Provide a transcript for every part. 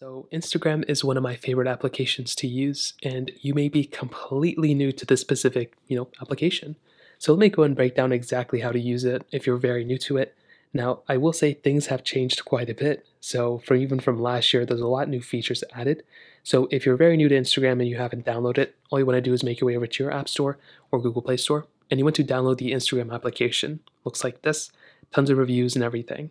So, Instagram is one of my favorite applications to use, and you may be completely new to this specific, you know, application. So, let me go and break down exactly how to use it if you're very new to it. Now, I will say things have changed quite a bit. So, for even from last year, there's a lot of new features added. So, if you're very new to Instagram and you haven't downloaded it, all you want to do is make your way over to your App Store or Google Play Store, and you want to download the Instagram application. Looks like this, tons of reviews and everything.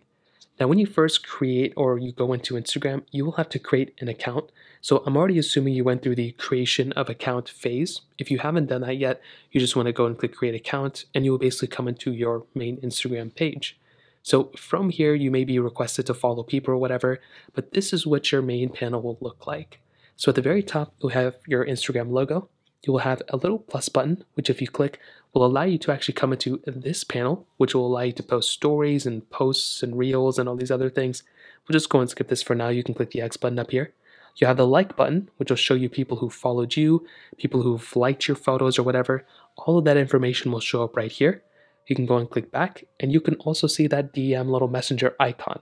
Now, when you first create or you go into Instagram, you will have to create an account. So I'm already assuming you went through the creation of account phase. If you haven't done that yet, you just want to go and click create account and you will basically come into your main Instagram page. So from here, you may be requested to follow people or whatever, but this is what your main panel will look like. So at the very top, you'll have your Instagram logo. You will have a little plus button, which if you click will allow you to actually come into this panel, which will allow you to post stories and posts and reels and all these other things. We'll just go and skip this for now. You can click the X button up here. You have the like button, which will show you people who followed you, people who've liked your photos or whatever. All of that information will show up right here. You can go and click back, and you can also see that DM little messenger icon.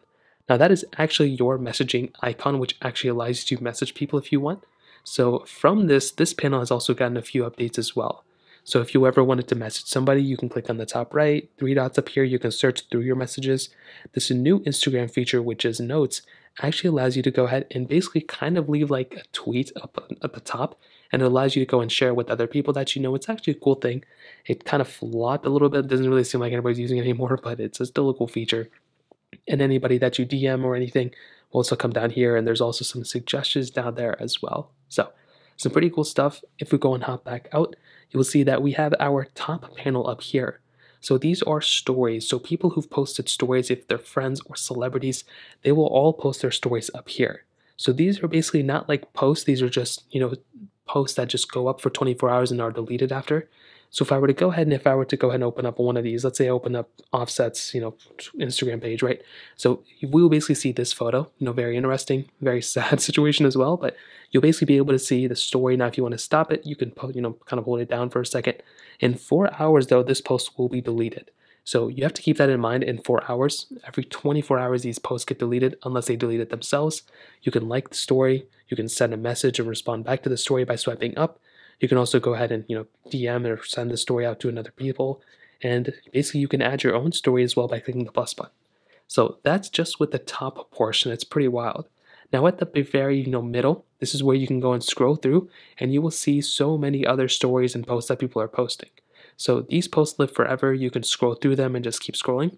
Now, that is actually your messaging icon, which actually allows you to message people if you want. So, from this, this panel has also gotten a few updates as well. So if you ever wanted to message somebody, you can click on the top right, three dots up here, you can search through your messages. This new Instagram feature, which is notes, actually allows you to go ahead and basically kind of leave like a tweet up at the top and it allows you to go and share with other people that you know. It's actually a cool thing. It kind of flopped a little bit. It doesn't really seem like anybody's using it anymore, but it's still a cool feature. And anybody that you DM or anything will also come down here and there's also some suggestions down there as well. So some pretty cool stuff. If we go and hop back out, you will see that we have our top panel up here. So these are stories. So people who've posted stories, if they're friends or celebrities, they will all post their stories up here. So these are basically not like posts. These are just, you know, posts that just go up for 24 hours and are deleted after. So if I were to go ahead and if I were to go ahead and open up one of these, let's say I open up Offset's, you know, Instagram page, right? So we will basically see this photo, you know, very interesting, very sad situation as well, but you'll basically be able to see the story. Now, if you want to stop it, you can, you know, kind of hold it down for a second. In four hours, though, this post will be deleted. So you have to keep that in mind in four hours. Every 24 hours, these posts get deleted unless they delete it themselves. You can like the story, you can send a message and respond back to the story by swiping up. You can also go ahead and you know DM or send the story out to another people, and basically you can add your own story as well by clicking the plus button. So that's just with the top portion. It's pretty wild. Now at the very you know middle, this is where you can go and scroll through, and you will see so many other stories and posts that people are posting. So these posts live forever. You can scroll through them and just keep scrolling.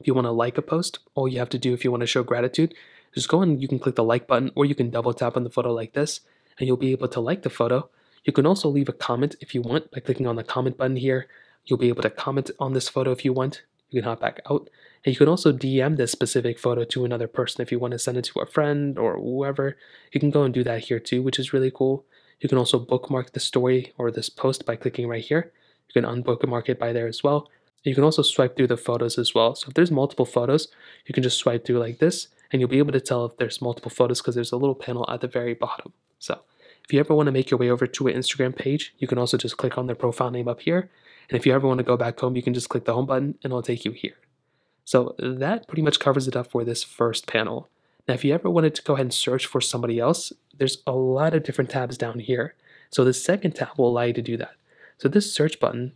If you want to like a post, all you have to do if you want to show gratitude, just go and you can click the like button, or you can double tap on the photo like this, and you'll be able to like the photo you can also leave a comment if you want by clicking on the comment button here. You'll be able to comment on this photo if you want. You can hop back out. And you can also DM this specific photo to another person if you want to send it to a friend or whoever. You can go and do that here too, which is really cool. You can also bookmark the story or this post by clicking right here. You can unbookmark it by there as well. You can also swipe through the photos as well. So if there's multiple photos, you can just swipe through like this and you'll be able to tell if there's multiple photos because there's a little panel at the very bottom. So if you ever want to make your way over to an Instagram page, you can also just click on their profile name up here. And if you ever want to go back home, you can just click the home button and it'll take you here. So that pretty much covers it up for this first panel. Now, if you ever wanted to go ahead and search for somebody else, there's a lot of different tabs down here. So the second tab will allow you to do that. So this search button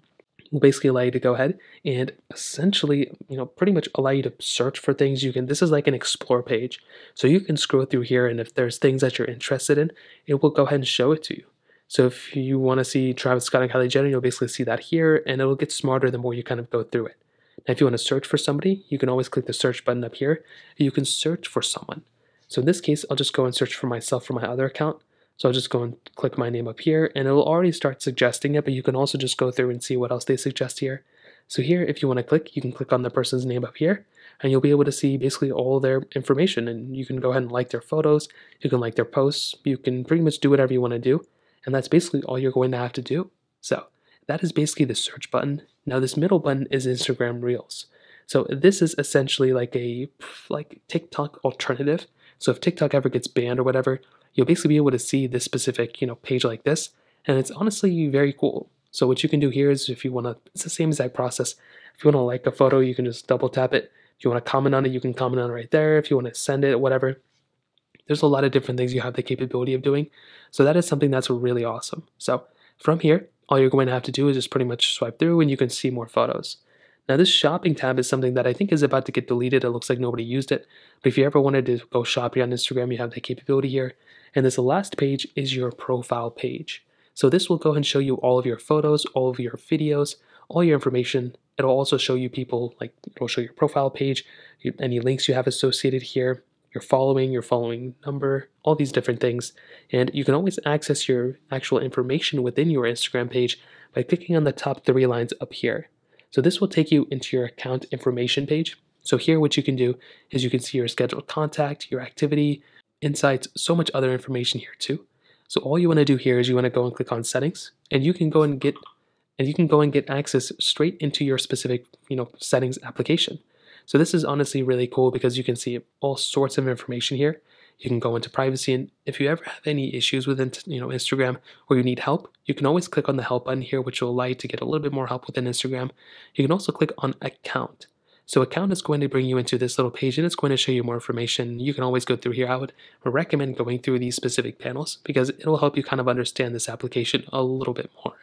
will basically allow you to go ahead and essentially, you know, pretty much allow you to search for things. You can, this is like an explore page. So you can scroll through here and if there's things that you're interested in, it will go ahead and show it to you. So if you want to see Travis Scott and Kylie Jenner, you'll basically see that here and it'll get smarter the more you kind of go through it. Now, if you want to search for somebody, you can always click the search button up here. You can search for someone. So in this case, I'll just go and search for myself from my other account. So I'll just go and click my name up here and it'll already start suggesting it, but you can also just go through and see what else they suggest here. So here, if you want to click, you can click on the person's name up here and you'll be able to see basically all their information and you can go ahead and like their photos, you can like their posts, you can pretty much do whatever you want to do. And that's basically all you're going to have to do. So that is basically the search button. Now this middle button is Instagram Reels. So this is essentially like a like TikTok alternative. So if TikTok ever gets banned or whatever, you'll basically be able to see this specific, you know, page like this. And it's honestly very cool. So what you can do here is if you want to, it's the same exact process. If you want to like a photo, you can just double tap it. If you want to comment on it, you can comment on it right there. If you want to send it, whatever, There's a lot of different things you have the capability of doing. So that is something that's really awesome. So from here, all you're going to have to do is just pretty much swipe through and you can see more photos. Now this shopping tab is something that I think is about to get deleted. It looks like nobody used it. But if you ever wanted to go shopping on Instagram, you have the capability here. And this last page is your profile page. So this will go and show you all of your photos, all of your videos, all your information. It'll also show you people, like it'll show your profile page, any links you have associated here, your following, your following number, all these different things. And you can always access your actual information within your Instagram page by clicking on the top three lines up here. So this will take you into your account information page. So here what you can do is you can see your scheduled contact, your activity, insights, so much other information here too. So all you want to do here is you want to go and click on settings and you can go and get and you can go and get access straight into your specific, you know, settings application. So this is honestly really cool because you can see all sorts of information here. You can go into privacy and if you ever have any issues with you know Instagram or you need help, you can always click on the help button here which will allow you to get a little bit more help within Instagram. You can also click on account. So account is going to bring you into this little page and it's going to show you more information. You can always go through here. I would recommend going through these specific panels because it'll help you kind of understand this application a little bit more.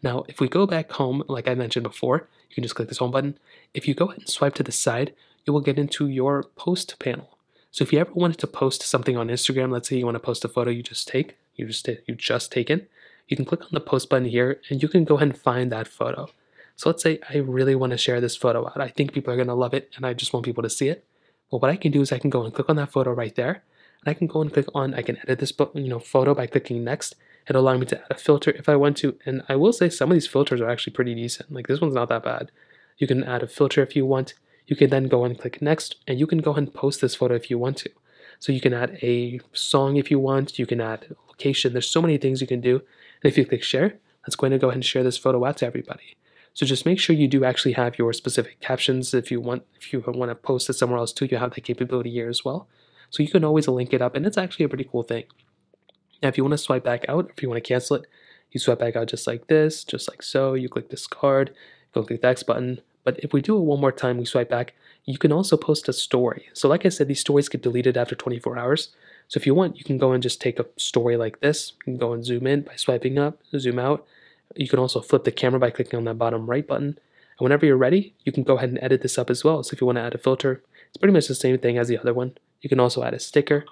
Now, if we go back home, like I mentioned before, you can just click this home button. If you go ahead and swipe to the side, you will get into your post panel. So if you ever wanted to post something on Instagram, let's say you want to post a photo you just take, you just you just taken, you can click on the post button here and you can go ahead and find that photo. So let's say I really want to share this photo out. I think people are going to love it and I just want people to see it. Well, what I can do is I can go and click on that photo right there. And I can go and click on, I can edit this you know, photo by clicking next. It'll allow me to add a filter if I want to. And I will say some of these filters are actually pretty decent. Like this one's not that bad. You can add a filter if you want. You can then go and click next and you can go and post this photo if you want to. So you can add a song if you want, you can add location. There's so many things you can do. And if you click share, that's going to go ahead and share this photo out to everybody. So just make sure you do actually have your specific captions. If you want, if you want to post it somewhere else too, you have the capability here as well. So you can always link it up, and it's actually a pretty cool thing. Now, if you want to swipe back out, if you want to cancel it, you swipe back out just like this, just like so. You click discard, go click the X button, but if we do it one more time, we swipe back, you can also post a story. So like I said, these stories get deleted after 24 hours. So if you want, you can go and just take a story like this. You can go and zoom in by swiping up, zoom out. You can also flip the camera by clicking on that bottom right button. And whenever you're ready, you can go ahead and edit this up as well. So if you want to add a filter, it's pretty much the same thing as the other one. You can also add a sticker.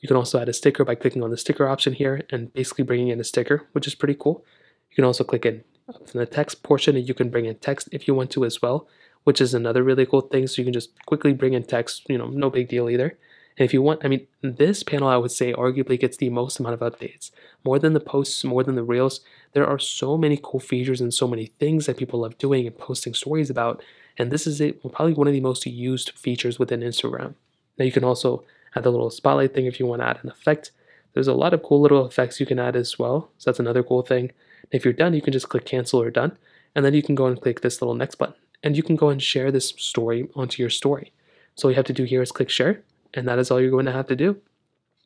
You can also add a sticker by clicking on the sticker option here and basically bringing in a sticker, which is pretty cool. You can also click in from the text portion and you can bring in text if you want to as well, which is another really cool thing. So you can just quickly bring in text, you know, no big deal either. And if you want, I mean, this panel I would say arguably gets the most amount of updates. More than the posts, more than the reels. There are so many cool features and so many things that people love doing and posting stories about. And this is it, probably one of the most used features within Instagram. Now you can also add the little spotlight thing if you want to add an effect. There's a lot of cool little effects you can add as well. So that's another cool thing. If you're done, you can just click cancel or done, and then you can go and click this little next button, and you can go and share this story onto your story. So all you have to do here is click share, and that is all you're going to have to do.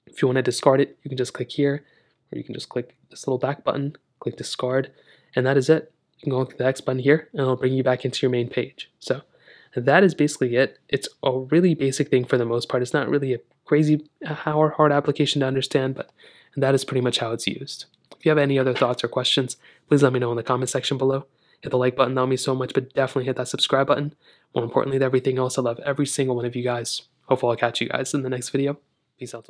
If you want to discard it, you can just click here, or you can just click this little back button, click discard, and that is it. You can go and click the X button here, and it'll bring you back into your main page. So that is basically it. It's a really basic thing for the most part. It's not really a crazy uh, or hard application to understand, but that is pretty much how it's used. If you have any other thoughts or questions, please let me know in the comment section below. Hit the like button, that would mean so much, but definitely hit that subscribe button. More importantly than everything else, I love every single one of you guys. Hopefully I'll catch you guys in the next video. Peace out.